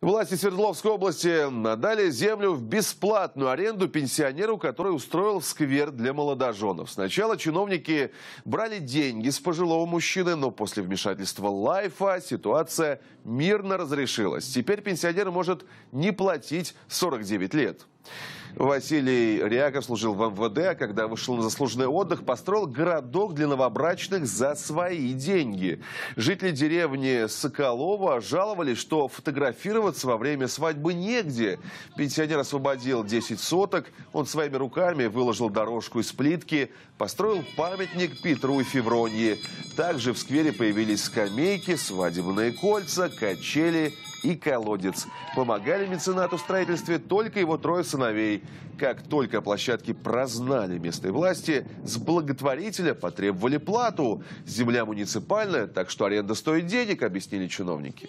Власти Свердловской области дали землю в бесплатную аренду пенсионеру, который устроил сквер для молодоженов. Сначала чиновники брали деньги с пожилого мужчины, но после вмешательства Лайфа ситуация мирно разрешилась. Теперь пенсионер может не платить 49 лет. Василий Ряков служил в МВД, а когда вышел на заслуженный отдых, построил городок для новобрачных за свои деньги. Жители деревни Соколова жаловались, что фотографироваться во время свадьбы негде. Пенсионер освободил 10 соток, он своими руками выложил дорожку из плитки, построил памятник Петру и Февронье. Также в сквере появились скамейки, свадебные кольца, качели и колодец. Помогали меценату в строительстве только его трое сыновей. Как только площадки прознали местной власти, с благотворителя потребовали плату. Земля муниципальная, так что аренда стоит денег, объяснили чиновники.